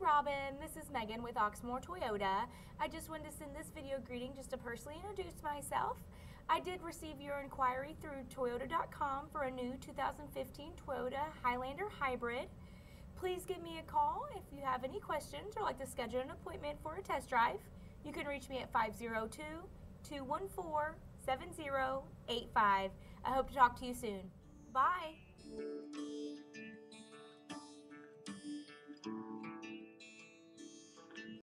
Robin, this is Megan with Oxmoor Toyota. I just wanted to send this video greeting just to personally introduce myself. I did receive your inquiry through Toyota.com for a new 2015 Toyota Highlander Hybrid. Please give me a call if you have any questions or like to schedule an appointment for a test drive. You can reach me at 502 214 7085. I hope to talk to you soon. Bye.